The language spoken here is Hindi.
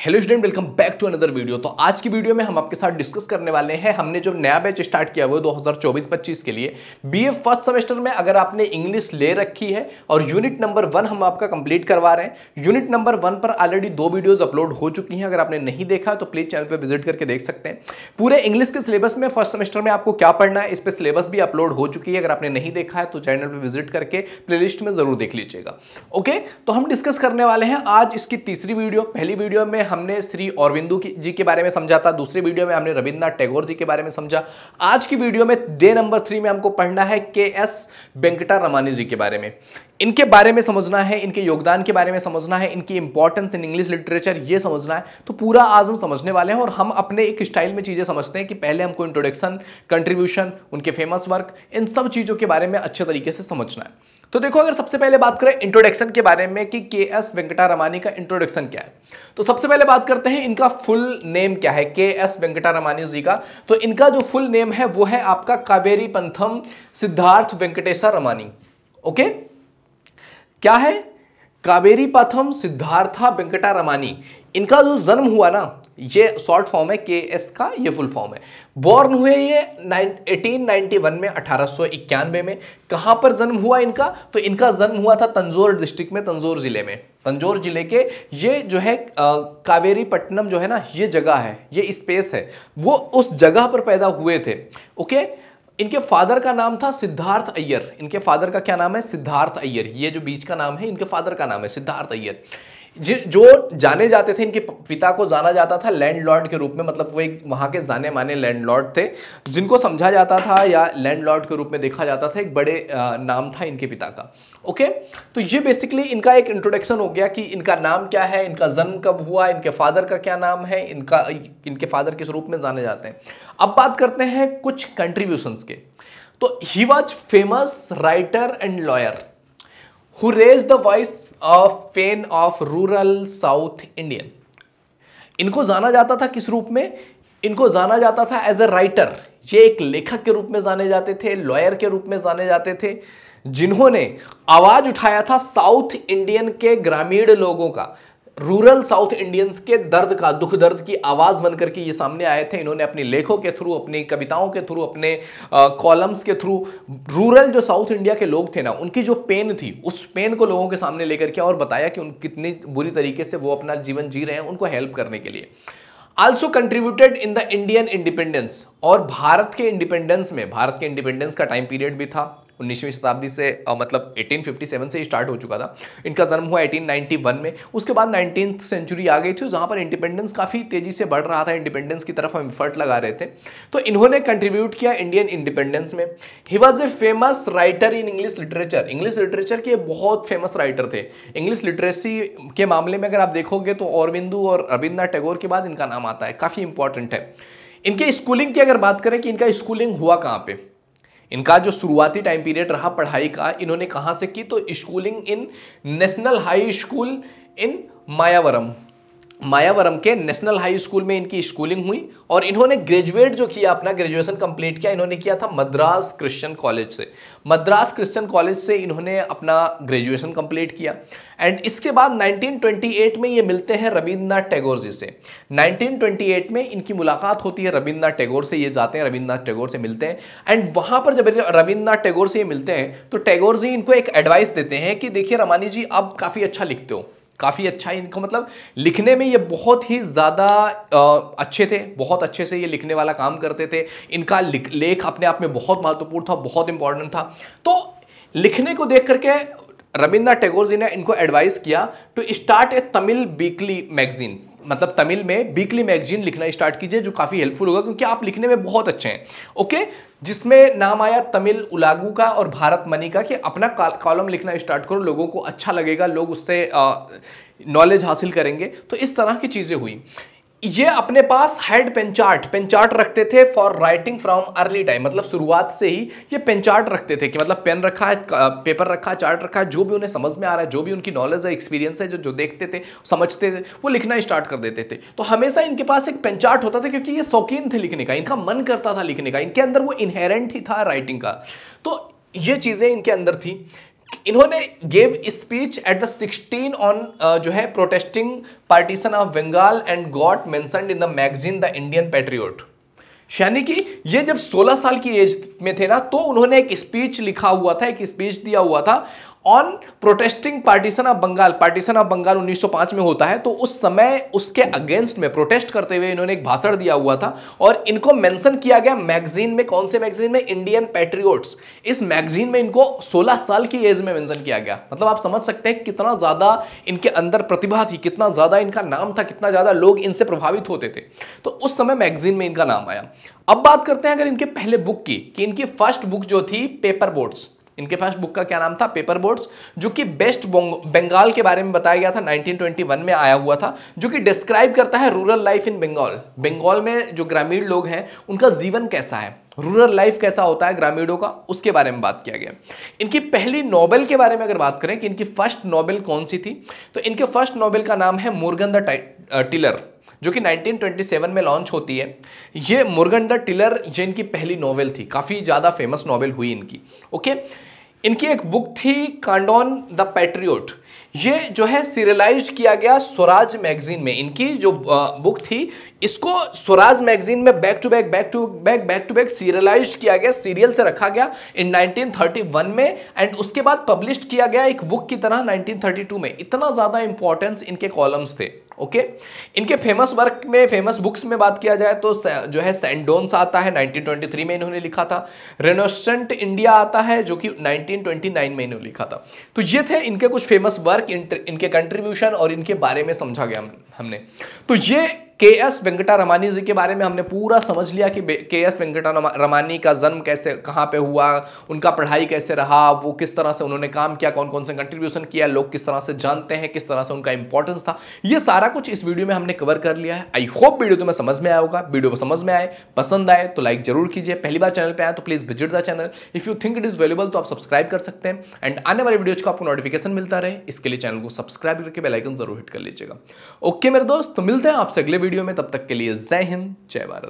Hello student welcome back to another video तो आज की वीडियो में हम आपके साथ डिस्कस करने वाले हैं, हमने जो नया बैच स्टार्ट किया हुआ है 2024-25 के लिए। बीए फ़र्स्ट सेमेस्टर में अगर आपने इंग्लिश ले रखी है और यूनिट नंबर वन हम आपका कंप्लीट करवा रहे हैं यूनिट नंबर वन पर ऑलरेडी दो वीडियोज़ अपलोड हो चुकी हैं, अगर आपने नहीं देखा तो प्लीज़ चैनल पर विज़िट करके देख सकते हैं। पूरे इंग्लिश के सिलेबस में फ़र्स्ट सेमेस्टर में आपको क्या पढ़ना है, इस पर सिलेबस भी अपलोड हो चुकी है, अगर आपने नहीं देखा है तो चैनल पर विज़िट करके प्ले में ज़रूर देख लीजिएगा। ओके तो हम डिस्कस करने वाले हैं आज इसकी तीसरी वीडियो पहली वीडियो में हमने श्री और औरबिंदु जी के बारे में समझा था, दूसरी वीडियो में हमने रविन्द्रनाथ टैगोर जी के बारे में समझा। आज की वीडियो में डे नंबर थ्री में हमको पढ़ना है के एस वेंकटा रमानी जी के बारे में। इनके बारे में समझना है, इनके योगदान के बारे में समझना है, इनकी इंपॉर्टेंस इन इंग्लिश लिटरेचर ये समझना है तो पूरा आज हम समझने वाले हैं और हम अपने एक स्टाइल में चीज़ें समझते हैं कि पहले हमको इंट्रोडक्शन कंट्रीब्यूशन उनके फ़ेमस वर्क इन सब चीज़ों के बारे में अच्छे तरीके से समझना है। तो देखो, अगर सबसे पहले बात करें इंट्रोडक्शन के बारे में कि के एस वेंकटा रमानी का इंट्रोडक्शन क्या है। तो सबसे पहले बात करते हैं इनका फुल नेम क्या है के एस वेंकटा रमानी जी का। तो इनका जो फुल नेम है, वो है आपका कावेरी पंथम सिद्धार्थ वेंकटेश्वर रमानी। ओके क्या है? कावेरी पथम, सिद्धार्था वेंकटा रमानी इनका जो जन्म हुआ ना, ये शॉर्ट फॉर्म है के एस का, ये फुल फॉर्म है। बॉर्न हुए ये 1891 में, अठारह सौ इक्यानवे में। कहाँ पर जन्म हुआ इनका? तो इनका जन्म हुआ था तंजोर डिस्ट्रिक्ट में, तंजोर ज़िले में। तंजोर ज़िले के ये जो है कावेरी पट्टनम जो है ना, ये जगह है, ये स्पेस है। वो उस जगह पर पैदा हुए थे ओके इनके फादर का नाम था सिद्धार्थ अय्यर। इनके फादर का क्या नाम है? सिद्धार्थ अय्यर। ये जो बीच का नाम है, इनके फादर का नाम है सिद्धार्थ अय्यर। जो जाने जाते थे, इनके पिता को जाना जाता था लैंडलॉर्ड के रूप में मतलब वो एक वहाँ के जाने माने लैंडलॉर्ड थे, जिनको समझा जाता था या लैंडलॉर्ड के रूप में देखा जाता था, एक बड़े नाम था इनके पिता का। ओके? तो ये बेसिकली इनका एक इंट्रोडक्शन हो गया कि इनका नाम क्या है, इनका जन्म कब हुआ, इनके फादर का क्या नाम है, इनका, इनके फादर किस रूप में जाने जाते हैं। अब बात करते हैं कुछ कंट्रीब्यूशंस के। तो he was famous writer and lawyer who raise the voice of fen of rural south Indian इनको जाना जाता था किस रूप में? इनको जाना जाता था एज ए राइटर ये एक लेखक के रूप में जाने जाते थे लॉयर के रूप में जाने जाते थे, जिन्होंने आवाज़ उठाया था साउथ इंडियन के ग्रामीण लोगों का। रूरल साउथ इंडियंस के दर्द का, दुख दर्द की आवाज़ बनकर के ये सामने आए थे। इन्होंने अपने लेखों के थ्रू, अपनी कविताओं के थ्रू, अपने कॉलम्स के थ्रू रूरल जो साउथ इंडिया के लोग थे ना, उनकी जो पेन थी, उस पेन को लोगों के सामने लेकर के और बताया कि उन कितनी बुरी तरीके से वो अपना जीवन जी रहे हैं उनको हेल्प करने के लिए। Also contributed in the Indian independence और भारत के इंडिपेंडेंस में, भारत के इंडिपेंडेंस का टाइम पीरियड भी था। उन्नीसवीं शताब्दी से मतलब 1857 से स्टार्ट हो चुका था। इनका जन्म हुआ 1891 में। उसके बाद नाइनटीन सेंचुरी आ गई थी जहाँ पर इंडिपेंडेंस काफ़ी तेज़ी से बढ़ रहा था। इंडिपेंडेंस की तरफ़ हम इफर्ट लगा रहे थे। तो इन्होंने कंट्रीब्यूट किया इंडियन इंडिपेंडेंस में। He was a famous writer in English literature English literature के बहुत फ़ेमस राइटर थे। इंग्लिश लिटरेसी के मामले में अगर आप देखोगे तो औरबिंदु और रविन्द्रनाथ टैगोर के बाद इनका नाम आता है। काफ़ी इंपॉर्टेंट है। इनके स्कूलिंग की अगर बात करें कि इनका स्कूलिंग हुआ कहाँ पे? इनका जो शुरुआती टाइम पीरियड रहा पढ़ाई का, इन्होंने कहाँ से की? तो schooling in national high school in Mayavaram Mayavaram के नेशनल हाई स्कूल में इनकी स्कूलिंग हुई और इन्होंने ग्रेजुएट जो किया, अपना ग्रेजुएशन कंप्लीट किया, इन्होंने किया था मद्रास क्रिश्चियन कॉलेज से। मद्रास क्रिश्चियन कॉलेज से इन्होंने अपना ग्रेजुएशन कंप्लीट किया। एंड इसके बाद 1928 में ये मिलते हैं रविन्द्रनाथ टैगोर जी से। 1928 में इनकी मुलाकात होती है रविन्द्रनाथ टैगोर से, ये जाते हैं रविन्द्रनाथ टैगोर से मिलते हैं। एंड वहाँ पर जब रविन्द्रनाथ टैगोर से ये मिलते हैं तो टैगोर जी इनको एक एडवाइस देते हैं कि देखिए रमानी जी, आप काफ़ी अच्छा लिखते हो। काफ़ी अच्छा इनको मतलब लिखने में ये बहुत ही ज़्यादा अच्छे थे, बहुत अच्छे से ये लिखने वाला काम करते थे। इनका लेख अपने आप में बहुत महत्वपूर्ण था, बहुत इंपॉर्टेंट था। तो लिखने को देख करके रविन्द्रनाथ टैगोर जी ने इनको एडवाइस किया to start a Tamil weekly magazine मतलब तमिल में वीकली मैगजीन लिखना स्टार्ट कीजिए, जो काफ़ी हेल्पफुल होगा, क्योंकि आप लिखने में बहुत अच्छे हैं। ओके जिसमें नाम आया तमिल उलागू का और भारत मनी का, कि अपना कॉलम लिखना स्टार्ट करो, लोगों को अच्छा लगेगा, लोग उससे नॉलेज हासिल करेंगे। तो इस तरह की चीज़ें हुई। ये अपने पास हेड पेनचार्ट पेनचार्ट रखते थे for writing from early time मतलब शुरुआत से ही ये पेनचार्ट रखते थे कि मतलब पेन रखा है पेपर रखा है चार्ट रखा है जो भी उन्हें समझ में आ रहा है, जो भी उनकी नॉलेज है एक्सपीरियंस है, जो जो देखते थे, समझते थे, वो लिखना स्टार्ट कर देते थे। तो हमेशा इनके पास एक पेनचार्ट होता था क्योंकि ये शौकीन थे लिखने का, इनका मन करता था लिखने का, इनके अंदर वो इनहेरेंट ही था राइटिंग का। तो ये चीज़ें इनके अंदर थी। इन्होंने gave speech at the 16 on जो है protesting partition of Bengal and got मैं in the magazine the Indian patriot यानी कि ये जब 16 साल की एज में थे ना तो उन्होंने एक स्पीच लिखा हुआ था, एक स्पीच दिया हुआ था on protesting partition of Bengal partition of Bengal 1905 में होता है तो उस समय उसके अगेंस्ट में प्रोटेस्ट करते हुए इन्होंने एक भाषण दिया हुआ था और इनको मेंशन किया गया मैगजीन में, कौन से मैगजीन में? इंडियन पैट्रियोट्स इस मैगजीन में इनको 16 साल की एज में मेंशन किया गया। मतलब आप समझ सकते हैं कितना ज़्यादा इनके अंदर प्रतिभा थी, कितना ज़्यादा इनका नाम था, कितना ज़्यादा लोग इनसे प्रभावित होते थे। तो उस समय मैगजीन में इनका नाम आया। अब बात करते हैं अगर इनके पहले बुक की, कि इनकी फ़र्स्ट बुक जो थी पेपर बोर्ड्स इनके पास बुक का क्या नाम था? पेपर बोर्ड्स जो कि बेस्ट बंगाल के बारे में बताया गया था 1921 में आया हुआ था, जो कि डिस्क्राइब करता है rural life in Bengal Bengal में जो ग्रामीण लोग हैं, उनका जीवन कैसा है? रूरल लाइफ कैसा होता है ग्रामीणों का? उसके बारे में बात किया गया। इनकी पहली नोबेल के बारे में अगर बात करें, कि इनकी फ़र्स्ट नोबेल कौन सी थी? तो इनके फ़र्स्ट नोबेल का नाम है मुर्गन द टिलर, जो कि 1927 में लॉन्च होती है। ये मुर्गन द टिलर, ये इनकी पहली नोवेल थी। काफ़ी ज़्यादा फ़ेमस नोवेल हुई इनकी। ओके इनकी एक बुक थी कांडोन द पैट्रियोट। ये जो है सीरियलाइज किया गया स्वराज मैगजीन में। इनकी जो बुक थी, इसको स्वराज मैगजीन में back to back back to back back to back serialize किया गया सीरियल से रखा गया इन 1931 में एंड उसके बाद पब्लिश किया गया एक बुक की तरह 1932 में। इतना ज़्यादा इंपॉर्टेंस इनके कॉलम्स थे ओके okay? इनके फ़ेमस वर्क में फ़ेमस बुक्स में बात किया जाए तो जो है सेंडोन्स आता है 1923 में इन्होंने लिखा था। रेनोस्टेंट इंडिया आता है, जो कि 1929 में इन्होंने लिखा था। तो ये थे इनके कुछ फ़ेमस वर्क इनके कंट्रीब्यूशन और इनके बारे में समझा गया हमने। तो ये के एस वेंकटा रमानी जी के बारे में हमने पूरा समझ लिया कि के एस वेंकटा रमानी का जन्म कैसे, कहाँ पे हुआ, उनका पढ़ाई कैसे रहा, वो किस तरह से उन्होंने काम किया कौन कौन से कंट्रीब्यूशन किया, लोग किस तरह से जानते हैं, किस तरह से उनका इंपॉर्टेंस था। ये सारा कुछ इस वीडियो में हमने कवर कर लिया है। आई होप वीडियो तुम्हें समझ में आया होगा। वीडियो समझ में आए, पसंद आए तो लाइक ज़रूर कीजिए। पहली बार चैनल पर आए तो please visit the channel if you think it is valuable तो आप सब्सक्राइब कर सकते हैं। एंड आने वाले वीडियोज़ का आपको नोटिफिकेशन मिलता रहे। इसके लिए चैनल को सब्सक्राइब करके बेलाइकन ज़रूर हिट कर लीजिएगा। ओके मेरे दोस्त तो मिलते हैं आपसे अगले वीडियो में तब तक के लिए जय हिंद जय भारत।